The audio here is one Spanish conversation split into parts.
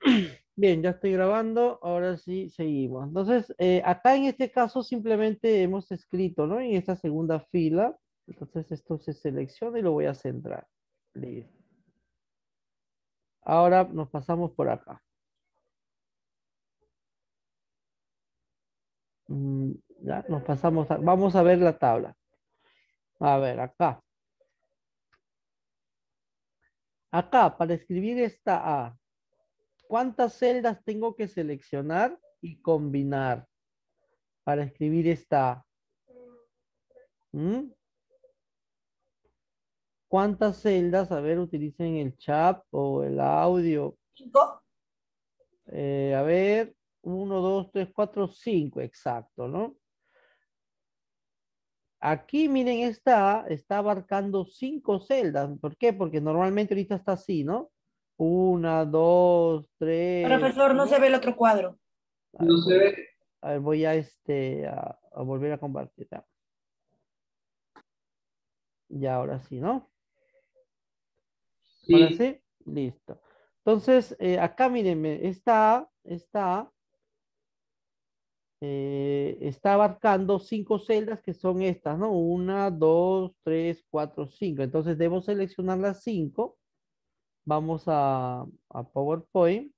Bien, ya estoy grabando, ahora sí seguimos. Entonces, eh, acá en este caso simplemente hemos escrito, ¿no? En esta segunda fila, entonces esto se selecciona y lo voy a centrar. Listo. Ahora nos pasamos por acá. Mm, ya, nos pasamos, vamos a ver la tabla. A ver, acá. Acá, para escribir esta A, ¿cuántas celdas tengo que seleccionar y combinar para escribir esta A? ¿Mm? ¿Cuántas celdas? A ver, utilicen el chat o el audio. Cinco. Eh, a ver, uno, dos, tres, cuatro, cinco, exacto, ¿no? Aquí, miren, esta está abarcando cinco celdas. ¿Por qué? Porque normalmente ahorita está así, ¿no? Una, dos, tres. Profesor, no se ve el otro cuadro. A ver, No se ve. a ver, voy a, este, a, a volver a compartir. Ya. Ya, ahora sí, ¿no? Ahora Sí. sí, listo. Entonces, eh, acá mírenme, esta A, eh, está abarcando cinco celdas que son estas, ¿no? Una, dos, tres, cuatro, cinco. Entonces, debo seleccionar las cinco. Vamos a, a PowerPoint.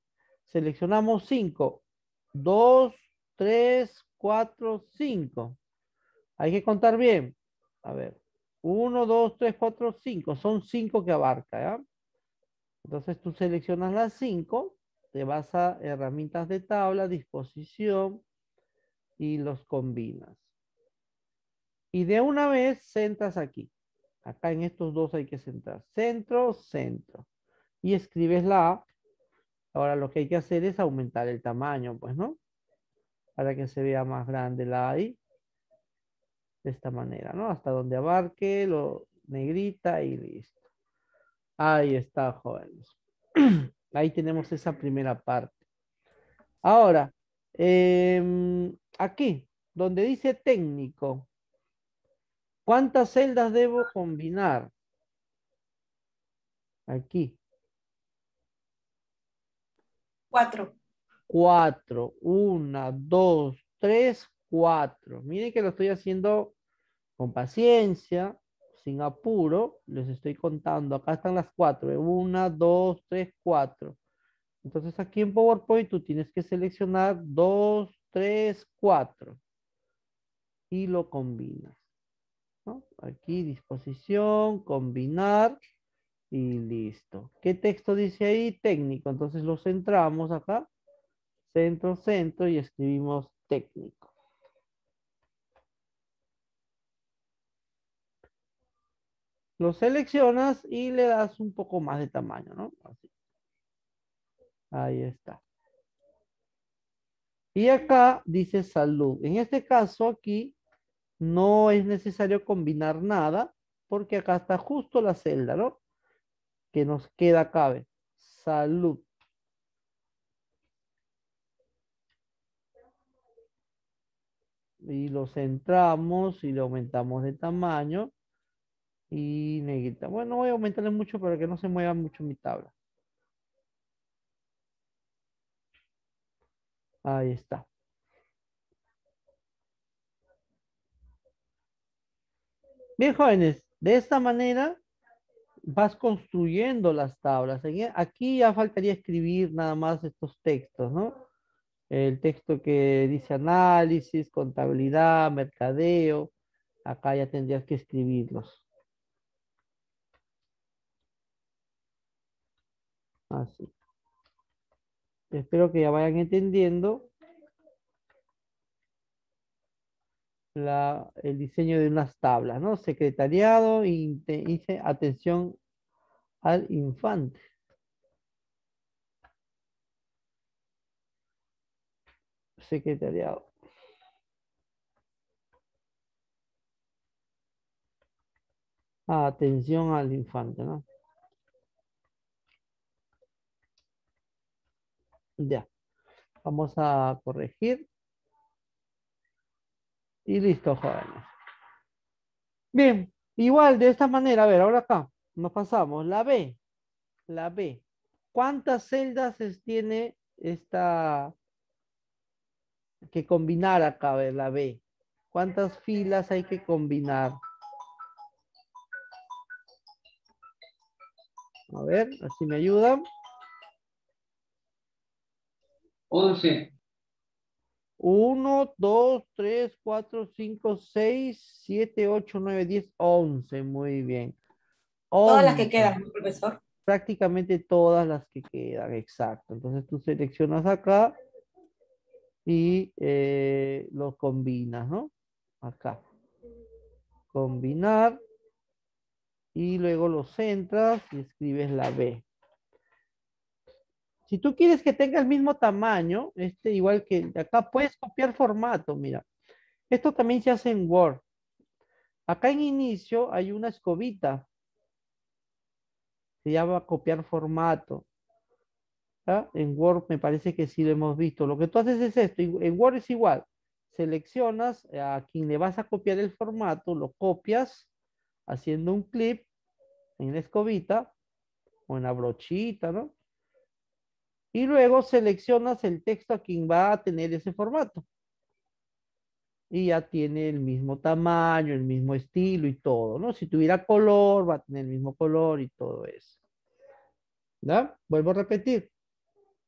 Seleccionamos cinco. Dos, tres, cuatro, cinco. Hay que contar bien. A ver. Uno, dos, tres, cuatro, cinco. Son cinco que abarca. Entonces tú seleccionas las cinco, te vas a herramientas de tabla, disposición y los combinas. Y de una vez centras aquí. Acá en estos dos hay que centrar. Centro, centro. Y escribes la A. Ahora lo que hay que hacer es aumentar el tamaño, pues, ¿no? Para que se vea más grande la A. De esta manera, ¿no? Hasta donde abarque, lo negrita y listo. Ahí está, jóvenes. Ahí tenemos esa primera parte. Ahora, em, aquí, donde dice técnico, ¿cuántas celdas debo combinar? Aquí, Cuatro. cuatro. Una, dos, tres, cuatro. Miren que lo estoy haciendo con paciencia, sin apuro. Les estoy contando. Acá están las cuatro. ¿eh? Una, dos, tres, cuatro. Entonces aquí en PowerPoint tú tienes que seleccionar dos, tres, cuatro. Y lo combinas. Aquí disposición, combinar y listo. ¿Qué texto dice ahí? Técnico. Entonces lo centramos acá. Centro, centro y escribimos técnico. Lo seleccionas y le das un poco más de tamaño, ¿no? Así. Ahí está. Y acá dice salud. En este caso aquí no es necesario combinar nada porque acá está justo la celda, ¿no? Que nos queda cabe. Salud. Y lo centramos y le aumentamos de tamaño. Y negrita. Bueno, voy a aumentarle mucho para que no se mueva mucho mi tabla. Ahí está. Bien, jóvenes, de esta manera vas construyendo las tablas. E- Aquí ya faltaría escribir nada más estos textos, ¿no? El texto que dice análisis, contabilidad, mercadeo. Acá ya tendrías que escribirlos. Así. Espero que ya vayan entendiendo la, el diseño de unas tablas, ¿no? Secretariado y dice atención al infante. Secretariado. Atención al infante, ¿no? Ya. Vamos a corregir. Y listo, jóvenes. Bien, igual de esta manera, a ver, ahora acá nos pasamos. La B, la B. ¿cuántas celdas tiene esta que combinar acá, a ver, la B? ¿Cuántas filas hay que combinar? A ver, así me ayudan. 11, 1, 2, 3, 4, 5, 6, 7, 8, 9, 10, 11. Muy bien. Todas las que 11. quedan, ¿no, profesor. prácticamente todas las que quedan, exacto. Entonces tú seleccionas acá y eh, lo combinas, ¿no? Acá. Combinar. Y luego lo centras y escribes la B. Si tú quieres que tenga el mismo tamaño, este igual que acá, puedes copiar formato, mira. Esto también se hace en Word. Acá en inicio hay una escobita se llama copiar formato. En Word me parece que sí lo hemos visto. Lo que tú haces es esto. En Word es igual. Seleccionas a quien le vas a copiar el formato, lo copias haciendo un clip en la escobita o en la brochita, ¿no? Y luego seleccionas el texto a quien va a tener ese formato. Y ya tiene el mismo tamaño, el mismo estilo y todo, ¿no? Si tuviera color, va a tener el mismo color y todo eso. ¿Ya? Vuelvo a repetir.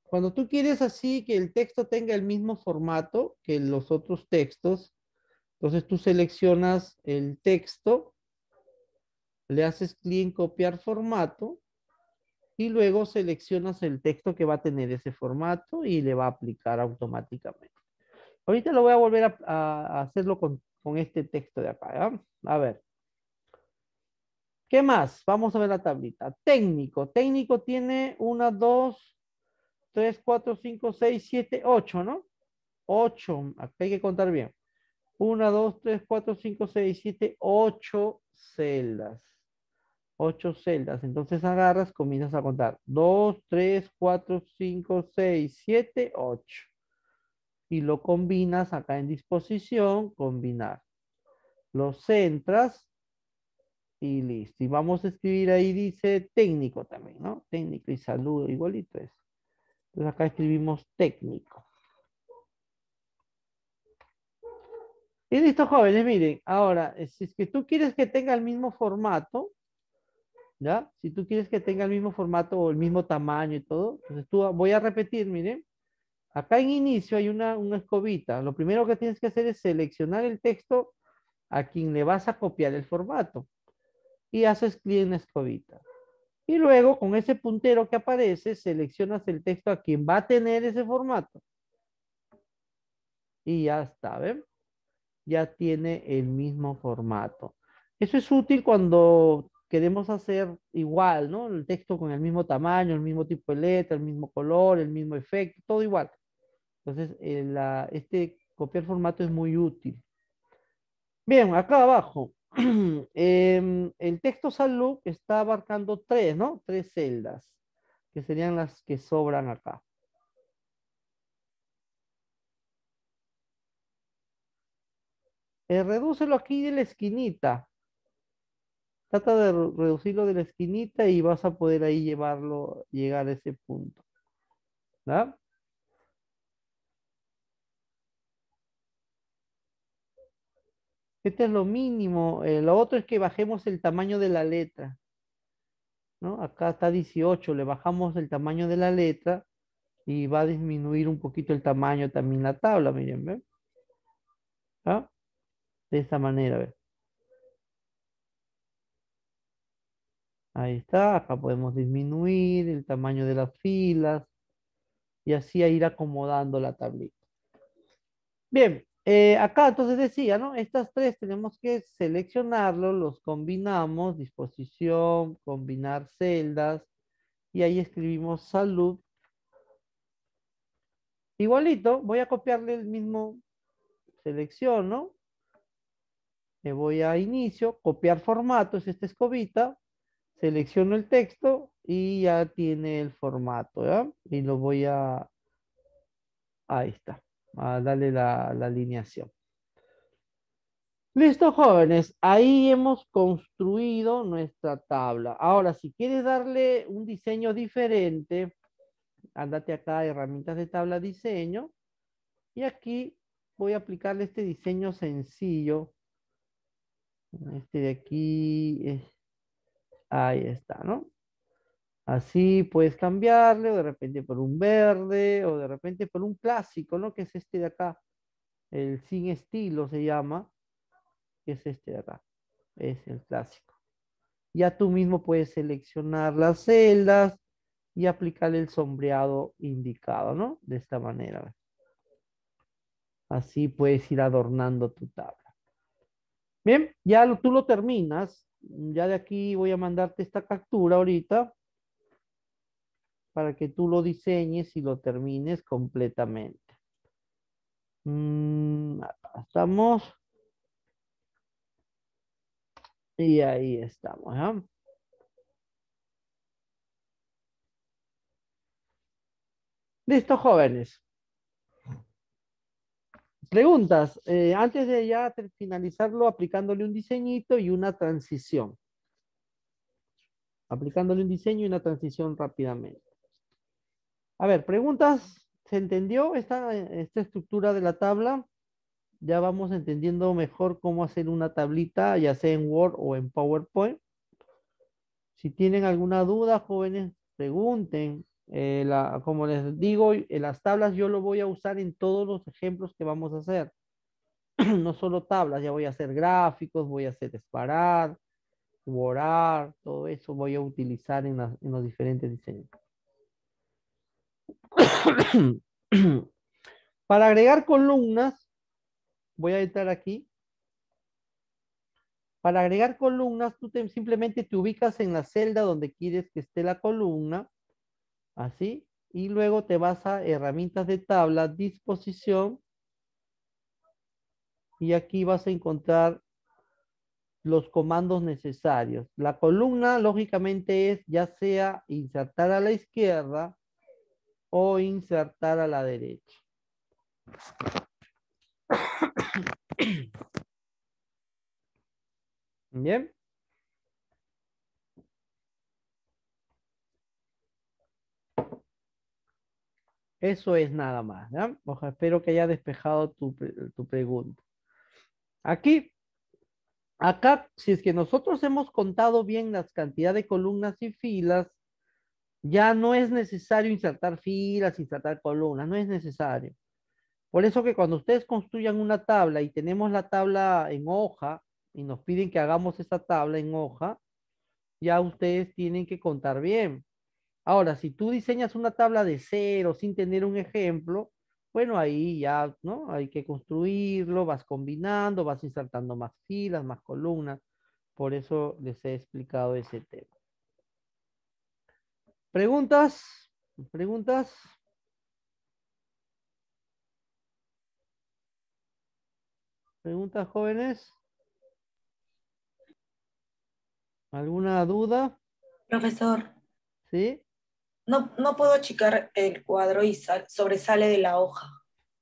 Cuando tú quieres así que el texto tenga el mismo formato que los otros textos, entonces tú seleccionas el texto, le haces clic en copiar formato y luego seleccionas el texto que va a tener ese formato y le va a aplicar automáticamente. Ahorita lo voy a volver a, a- hacerlo con, con este texto de acá. ¿ya? A ver. ¿Qué más? Vamos a ver la tablita. Técnico. Técnico tiene una, dos, tres, cuatro, cinco, seis, siete, ocho, ¿no? Ocho. Acá hay que contar bien. Una, dos, tres, cuatro, cinco, seis, siete, ocho celdas. Ocho celdas. Entonces agarras, comienzas a contar. Dos, tres, cuatro, cinco, seis, siete, ocho. Y lo combinas acá en disposición, combinar. Lo centras y listo. Y vamos a escribir ahí, dice técnico también, ¿no? Técnico y salud, igualito es. Entonces acá escribimos técnico. Y listo, jóvenes, miren. Ahora, si es que tú quieres que tenga el mismo formato, ¿ya? Si tú quieres que tenga el mismo formato o el mismo tamaño y todo, entonces tú voy a repetir, miren. Acá en inicio hay una, una escobita. Lo primero que tienes que hacer es seleccionar el texto a quien le vas a copiar el formato. Y haces clic en la escobita. Y luego con ese puntero que aparece, seleccionas el texto a quien va a tener ese formato. Y ya está, ¿ven? Ya tiene el mismo formato. Eso es útil cuando queremos hacer igual, ¿no? El texto con el mismo tamaño, el mismo tipo de letra, el mismo color, el mismo efecto, todo igual. Entonces, eh, la- este copiar formato es muy útil. Bien, acá abajo, em, el texto salud está abarcando tres, ¿no? Tres celdas, que serían las que sobran acá. Eh, redúcelo aquí de la esquinita. Trata de re- reducirlo de la esquinita y vas a poder ahí llevarlo, llegar a ese punto. ¿verdad? Este es lo mínimo. eh, lo otro es que bajemos el tamaño de la letra. ¿no? Acá está 18, le bajamos el tamaño de la letra y va a disminuir un poquito el tamaño también la tabla, miren, ¿ven? ¿Ah? De esa manera, ¿ven? Ahí está, acá podemos disminuir el tamaño de las filas y así ir acomodando la tablita. Bien, eh, acá entonces decía, ¿no? Estas tres tenemos que seleccionarlos, los combinamos, disposición, combinar celdas, y ahí escribimos salud. Igualito, voy a copiarle el mismo, selecciono, me voy a inicio, copiar formato, es esta escobita, selecciono el texto y ya tiene el formato, ¿ya? Y lo voy a, ahí está a darle la, alineación. Listo, jóvenes. Ahí hemos construido nuestra tabla. Ahora, si quieres darle un diseño diferente, andate acá, herramientas de tabla diseño. Y aquí voy a aplicarle este diseño sencillo. Este de aquí. Ahí está, ¿no? Así puedes cambiarle, o de repente por un verde, o de repente por un clásico, ¿no? Que es este de acá. El sin estilo se llama. Que es este de acá. Es el clásico. Ya tú mismo puedes seleccionar las celdas y aplicar el sombreado indicado, ¿no? De esta manera. Así puedes ir adornando tu tabla. Bien, ya tú lo terminas. Ya de aquí voy a mandarte esta captura ahorita para que tú lo diseñes y lo termines completamente. Mm, estamos. Y ahí estamos. ¿ah? Listo, jóvenes. Preguntas. eh, antes de ya finalizarlo, aplicándole un diseñito y una transición. Aplicándole un diseño y una transición rápidamente. A ver, preguntas. ¿Se entendió esta, esta estructura de la tabla? Ya vamos entendiendo mejor cómo hacer una tablita, ya sea en Word o en PowerPoint. Si tienen alguna duda, jóvenes, pregunten. Eh, la- como les digo, en las tablas yo lo voy a usar en todos los ejemplos que vamos a hacer. no solo tablas, ya voy a hacer gráficos, voy a hacer disparar, borrar, todo eso voy a utilizar en, los diferentes diseños. Para agregar columnas, voy a entrar aquí. Para agregar columnas, tú te- simplemente te ubicas en la celda donde quieres que esté la columna, así, y luego te vas a herramientas de tabla, disposición, y aquí vas a encontrar los comandos necesarios. La columna, lógicamente, es ya sea insertar a la izquierda o insertar a la derecha. Bien. Eso es nada más. ¿ya? Espero que haya despejado tu, tu pregunta. Aquí, acá, si es que nosotros hemos contado bien las cantidades de columnas y filas, ya no es necesario insertar filas, insertar columnas, no es necesario. Por eso que cuando ustedes construyan una tabla y tenemos la tabla en hoja y nos piden que hagamos esa tabla en hoja, ya ustedes tienen que contar bien. Ahora, si tú diseñas una tabla de cero sin tener un ejemplo, bueno, ahí ya, ¿no? Hay que construirlo, vas combinando, vas insertando más filas, más columnas. Por eso les he explicado ese tema. ¿Preguntas? ¿Preguntas? ¿Preguntas, jóvenes? ¿Alguna duda? Profesor, ¿Sí? No, no puedo achicar el cuadro y sal- sobresale de la hoja.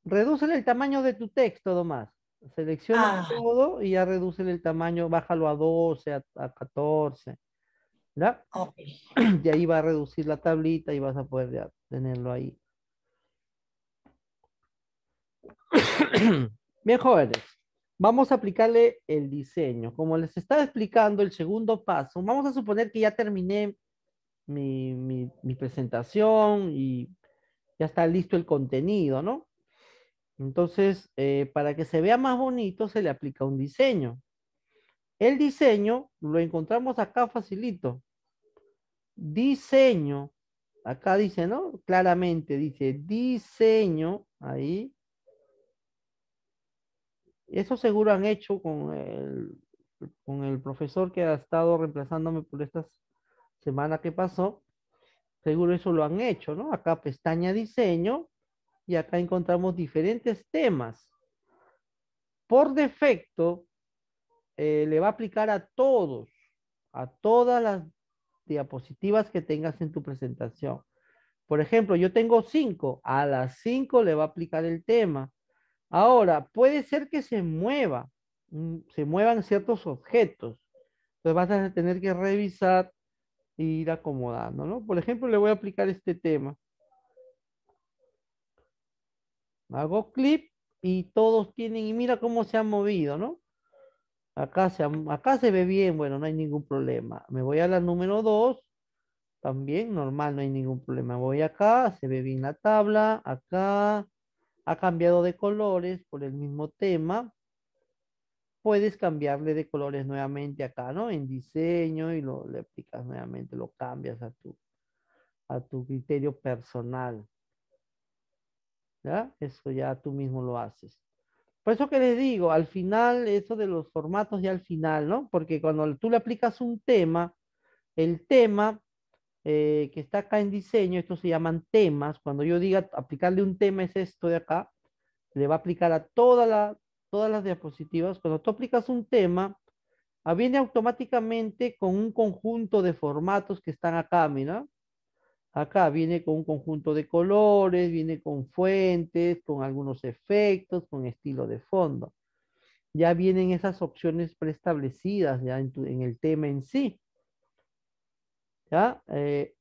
Redúcele el tamaño de tu texto, nomás. Selecciona Ah. todo y ya redúcele el tamaño, bájalo a 12, a, a 14. ¿Ya? Ok. Y ahí va a reducir la tablita y vas a poder ya tenerlo ahí. Bien, jóvenes. Vamos a aplicarle el diseño. Como les estaba explicando, el segundo paso, vamos a suponer que ya terminé mi, mi- presentación y ya está listo el contenido, ¿no? Entonces, eh, para que se vea más bonito, se le aplica un diseño. El diseño lo encontramos acá facilito. Diseño. Acá dice, ¿no? Claramente dice diseño. Ahí. Eso seguro han hecho con el, con el profesor que ha estado reemplazándome por esta semana que pasó. Seguro eso lo han hecho, ¿no? Acá pestaña diseño y acá encontramos diferentes temas. Por defecto, eh, le va a aplicar a todos, a todas las diapositivas que tengas en tu presentación. Por ejemplo, yo tengo cinco, a las cinco le va a aplicar el tema. Ahora, puede ser que se mueva, mm, se muevan ciertos objetos. Entonces vas a tener que revisar e ir acomodando, ¿no? Por ejemplo, le voy a aplicar este tema. Hago clip y todos tienen, y mira cómo se han movido, ¿no? Acá se, acá se ve bien, bueno, no hay ningún problema. Me voy a la número 2, también normal, no hay ningún problema. Voy acá, se ve bien la tabla, acá ha cambiado de colores por el mismo tema. Puedes cambiarle de colores nuevamente acá, ¿no? En diseño y lo le aplicas nuevamente, lo cambias a tu, a tu criterio personal. ¿Ya? Eso ya tú mismo lo haces. Por eso que les digo, al final, eso de los formatos ya al final, ¿no? Porque cuando tú le aplicas un tema, el tema eh, que está acá en diseño, estos se llaman temas. Cuando yo diga aplicarle un tema es esto de acá, le va a aplicar a toda la, todas las diapositivas. Cuando tú aplicas un tema, ah, viene automáticamente con un conjunto de formatos que están acá, mira. Acá viene con un conjunto de colores, viene con fuentes, con algunos efectos, con estilo de fondo. Ya vienen esas opciones preestablecidas ya en, el tema en sí. ¿Ya? Eh,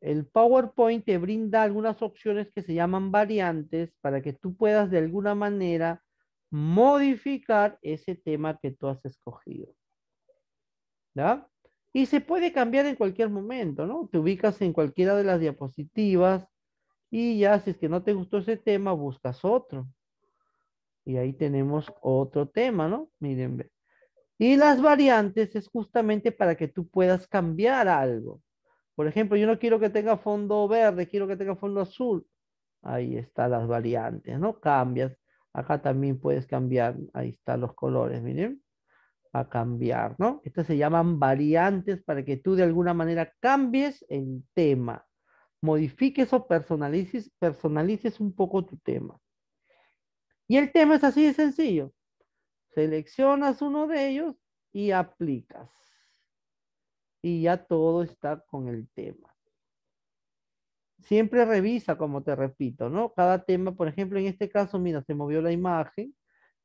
el PowerPoint te brinda algunas opciones que se llaman variantes para que tú puedas de alguna manera modificar ese tema que tú has escogido. ¿Ya? Y se puede cambiar en cualquier momento, ¿no? Te ubicas en cualquiera de las diapositivas y ya si es que no te gustó ese tema, buscas otro. Y ahí tenemos otro tema, ¿no? Miren, Y las variantes es justamente para que tú puedas cambiar algo. Por ejemplo, yo no quiero que tenga fondo verde, quiero que tenga fondo azul. Ahí están las variantes, ¿no? Cambias. Acá también puedes cambiar. Ahí están los colores, miren a cambiar, ¿no? Estas se llaman variantes para que tú de alguna manera cambies el tema, modifiques o personalices, personalices un poco tu tema. Y el tema es así de sencillo. Seleccionas uno de ellos y aplicas. Y ya todo está con el tema. Siempre revisa, como te repito, ¿no? Cada tema, por ejemplo, en este caso, mira, se movió la imagen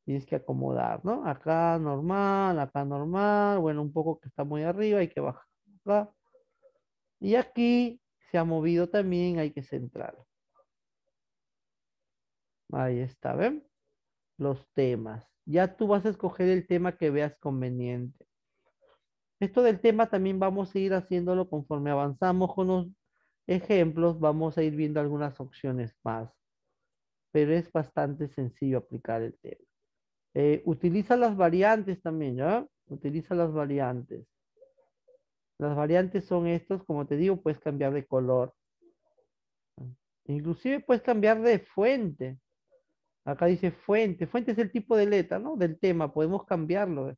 tienes que acomodar, ¿no? Acá normal, acá normal, bueno, un poco que está muy arriba, hay que bajar. Y aquí se ha movido también, hay que centrar. Ahí está, ¿ven? Los temas. Ya tú vas a escoger el tema que veas conveniente. Esto del tema también vamos a ir haciéndolo conforme avanzamos con los ejemplos, vamos a ir viendo algunas opciones más. Pero es bastante sencillo aplicar el tema. Eh, utiliza las variantes también, ¿ya? Utiliza las variantes. Las variantes son estos, como te digo, puedes cambiar de color. Inclusive puedes cambiar de fuente. Acá dice fuente. Fuente es el tipo de letra, ¿no? Del tema. Podemos cambiarlo.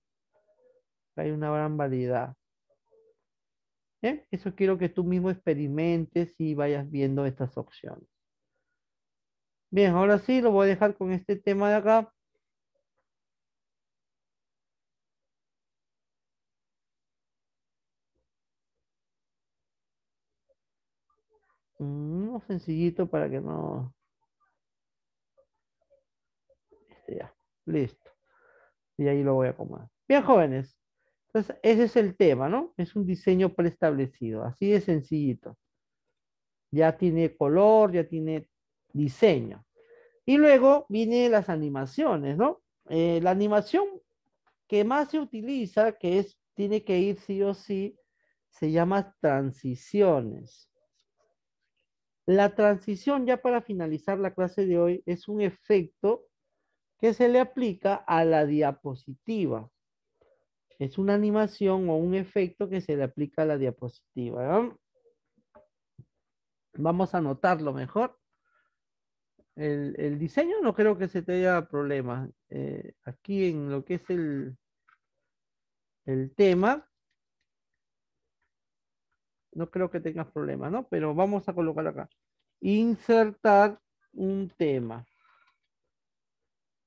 Hay una gran variedad. Eso quiero que tú mismo experimentes y vayas viendo estas opciones. Bien, ahora sí lo voy a dejar con este tema de acá. No sencillito para que no. Este ya, listo. Y ahí lo voy a acomodar. Bien, jóvenes. Entonces, ese es el tema, ¿no? Es un diseño preestablecido, así de sencillito. Ya tiene color, ya tiene diseño. Y luego vienen las animaciones, ¿no? Eh, la animación que más se utiliza, que es, tiene que ir sí o sí, se llama transiciones. La transición, ya para finalizar la clase de hoy, es un efecto que se le aplica a la diapositiva. Es una animación o un efecto que se le aplica a la diapositiva. Vamos a anotarlo mejor. El, diseño no creo que se te haya problema. Eh, aquí en lo que es el, el tema, no creo que tengas problemas, ¿no? Pero vamos a colocar acá. Insertar un tema.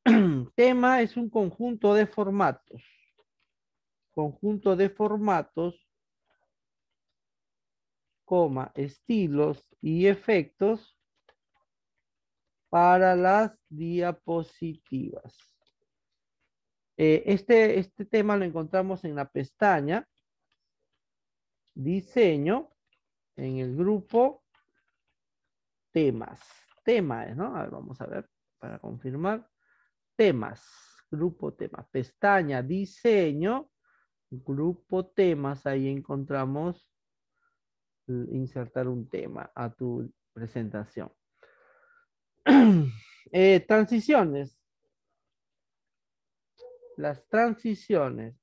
tema es un conjunto de formatos. Conjunto de formatos, coma, estilos y efectos para las diapositivas. Eh, este, este tema lo encontramos en la pestaña diseño en el grupo temas. Temas, ¿no? A ver, vamos a ver para confirmar. Temas, grupo temas, pestaña diseño, grupo temas, ahí encontramos insertar un tema a tu presentación. Eh, transiciones. Las transiciones.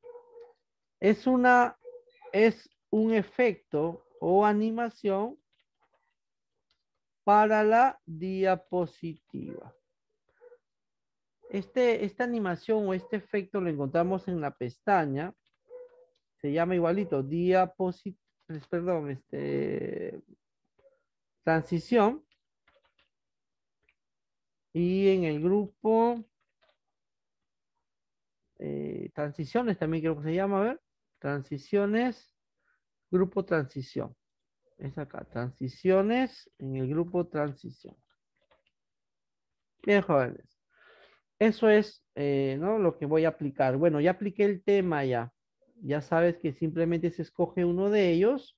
Es una, es un efecto o animación para la diapositiva. Este, esta animación o este efecto lo encontramos en la pestaña. Se llama igualito diapositiva, perdón, este, transición. Y en el grupo eh, transiciones también creo que se llama, a ver, transiciones Grupo transición. Es acá, transiciones en el grupo transición. Bien, jóvenes. Eso es eh, ¿no? lo que voy a aplicar. Bueno, ya apliqué el tema ya. Ya sabes que simplemente se escoge uno de ellos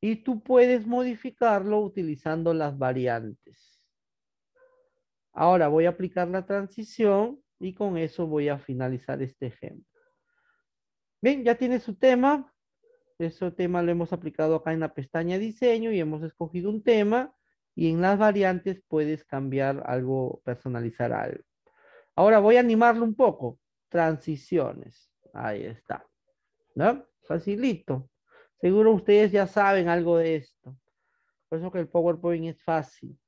y tú puedes modificarlo utilizando las variantes. Ahora voy a aplicar la transición y con eso voy a finalizar este ejemplo. Bien, ya tiene su tema. Ese tema lo hemos aplicado acá en la pestaña diseño y hemos escogido un tema y en las variantes puedes cambiar algo, personalizar algo. Ahora voy a animarlo un poco. Transiciones. Ahí está. ¿No? Facilito. Seguro ustedes ya saben algo de esto. Por eso que el PowerPoint es fácil.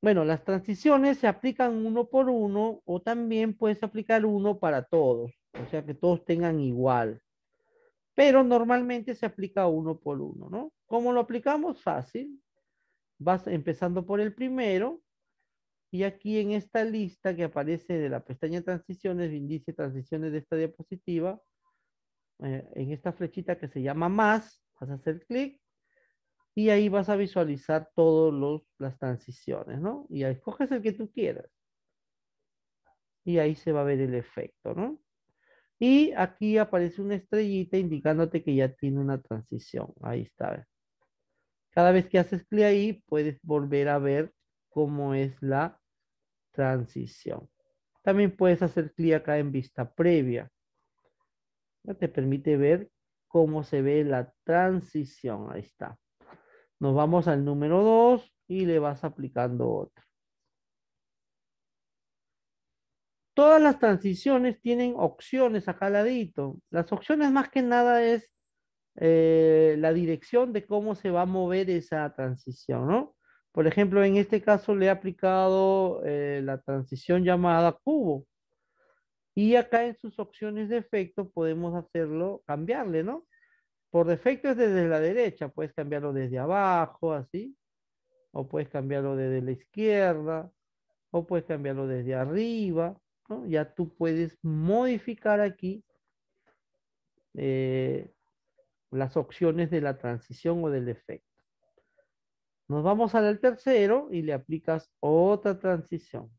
Bueno, las transiciones se aplican uno por uno o también puedes aplicar uno para todos. O sea que todos tengan igual pero normalmente se aplica uno por uno, ¿no? ¿Cómo lo aplicamos? Fácil. Vas empezando por el primero y aquí en esta lista que aparece de la pestaña transiciones, dice transiciones de esta diapositiva, eh, en esta flechita que se llama más, vas a hacer clic y ahí vas a visualizar todas las transiciones, ¿no? Y ahí escoges el que tú quieras. Y ahí se va a ver el efecto, ¿no? Y aquí aparece una estrellita indicándote que ya tiene una transición. Ahí está. Cada vez que haces clic ahí, puedes volver a ver cómo es la transición. También puedes hacer clic acá en vista previa. Te permite ver cómo se ve la transición. Ahí está. Nos vamos al número 2 y le vas aplicando otro. Todas las transiciones tienen opciones acá al ladito. Las opciones más que nada es eh, la dirección de cómo se va a mover esa transición, ¿no? Por ejemplo, en este caso le he aplicado eh, la transición llamada cubo. Y acá en sus opciones de efecto podemos hacerlo, cambiarle, ¿no? Por defecto es desde la derecha, puedes cambiarlo desde abajo, así. O puedes cambiarlo desde la izquierda. O puedes cambiarlo desde arriba. Ya tú puedes modificar aquí eh, las opciones de la transición o del efecto. Nos vamos al tercero y le aplicas otra transición.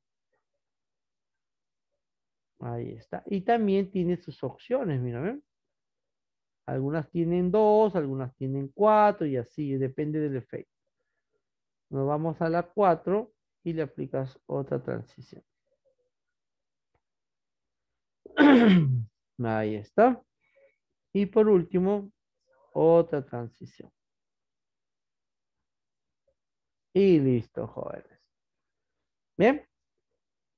Ahí está. Y también tiene sus opciones, mira, ¿ven? Algunas tienen dos, algunas tienen cuatro y así, depende del efecto. Nos vamos a la cuatro y le aplicas otra transición. Ahí está. Y por último, otra transición. Y listo, jóvenes. Bien.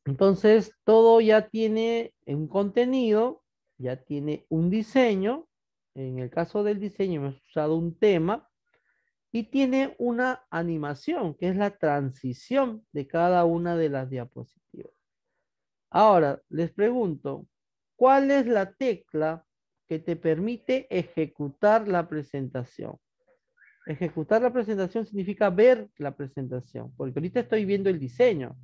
Entonces, todo ya tiene un contenido, ya tiene un diseño. En el caso del diseño hemos usado un tema y tiene una animación, que es la transición de cada una de las diapositivas. Ahora, les pregunto, ¿Cuál es la tecla que te permite ejecutar la presentación? Ejecutar la presentación significa ver la presentación, porque ahorita estoy viendo el diseño,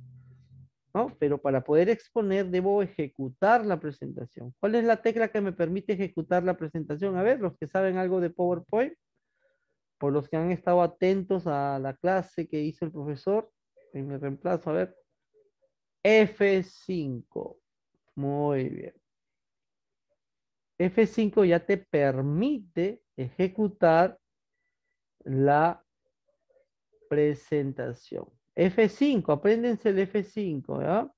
Pero para poder exponer debo ejecutar la presentación. ¿Cuál es la tecla que me permite ejecutar la presentación? A ver, los que saben algo de PowerPoint, por los que han estado atentos a la clase que hizo el profesor, en mi reemplazo, a ver. F5. Muy bien. F5 ya te permite ejecutar la presentación. F5, apréndense el F5, ¿ya?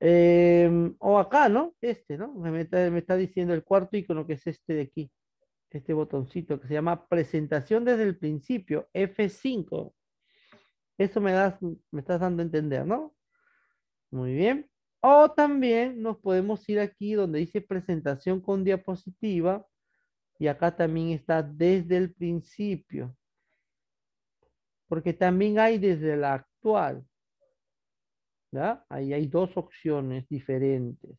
Em, o acá, ¿no? Este, ¿no? Me está, me está diciendo el cuarto icono que es este de aquí. Este botoncito que se llama presentación desde el principio, F5. Eso me, das, me estás dando a entender, ¿no? Muy bien. O también nos podemos ir aquí donde dice presentación con diapositiva. Y acá también está desde el principio. Porque también hay desde la actual. ¿Ya? Ahí hay dos opciones diferentes.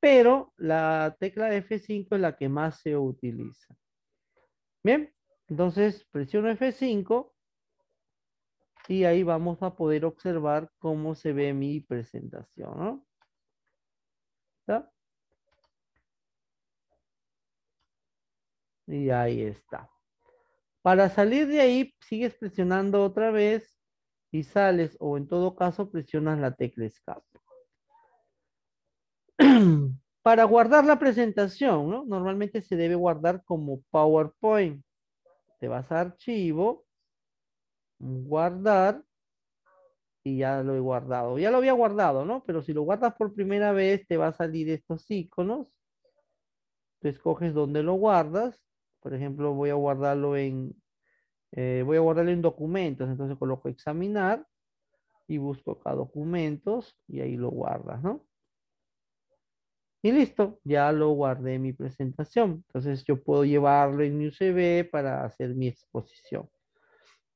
Pero la tecla F5 es la que más se utiliza. Bien, entonces presiono F5 y ahí vamos a poder observar cómo se ve mi presentación. ¿no? ¿Está? Y ahí está. Para salir de ahí, sigues presionando otra vez y sales, o en todo caso, presionas la tecla escape. Para guardar la presentación, ¿no? Normalmente se debe guardar como PowerPoint. Te vas a archivo, guardar, y ya lo he guardado. Ya lo había guardado, ¿no? Pero si lo guardas por primera vez, te va a salir estos iconos. Tú escoges dónde lo guardas. Por ejemplo, voy a guardarlo en, eh, voy a guardarlo en documentos. Entonces coloco examinar y busco acá documentos y ahí lo guardas, ¿no? Y listo, ya lo guardé en mi presentación. Entonces yo puedo llevarlo en mi USB para hacer mi exposición.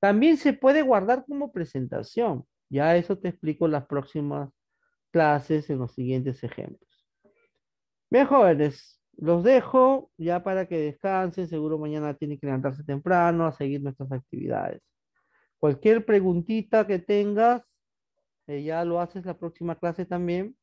También se puede guardar como presentación. Ya eso te explico en las próximas clases en los siguientes ejemplos. Bien, jóvenes, los dejo ya para que descansen. Seguro mañana tienen que levantarse temprano a seguir nuestras actividades. Cualquier preguntita que tengas, eh, ya lo haces la próxima clase también